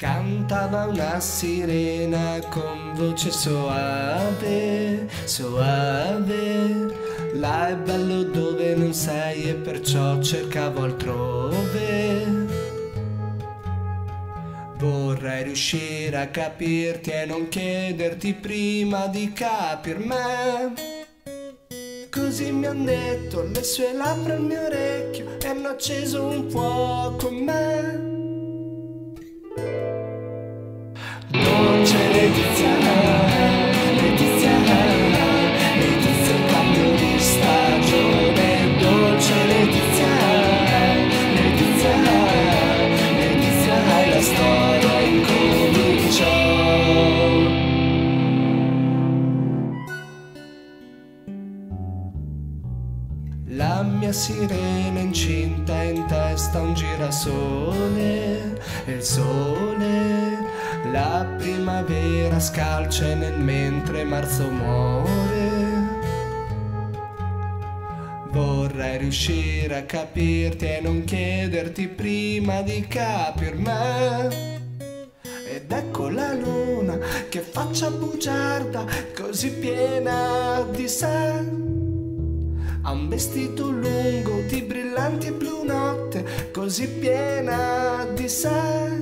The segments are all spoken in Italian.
Cantava una sirena con voce soave, soave. Là è bello dove non sei e perciò cercavo altrove. Vorrei riuscire a capirti e non chiederti prima di capir me. Così mi han detto le sue labbra al mio orecchio e hanno acceso un fuoco in me. La mia sirena incinta in testa un girasole il sole, la primavera scalce nel mentre marzo muore. Vorrei riuscire a capirti e non chiederti prima di capir me. Ed ecco la luna che faccia bugiarda, così piena di sé. Ha un vestito lungo di brillanti blu notte, così piena di sé.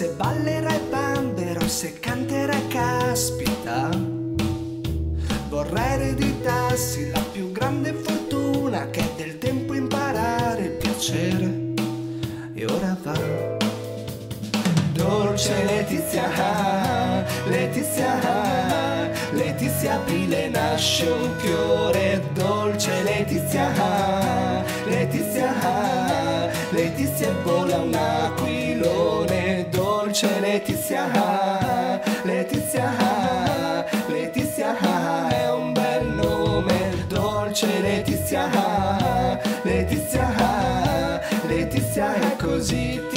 Se ballerai bambero, se canterai caspita. Vorrei ereditassi la più grande fortuna che è del tempo imparare il piacere. E ora va. Dolce Letizia, Letizia, Letizia aprile nasce un fiore. Dolce Letizia, Letizia, Letizia vola un aquilone. Dolce Letizia, Letizia, Letizia è un bel nome. Dolce Letizia, Letizia, Letizia è così.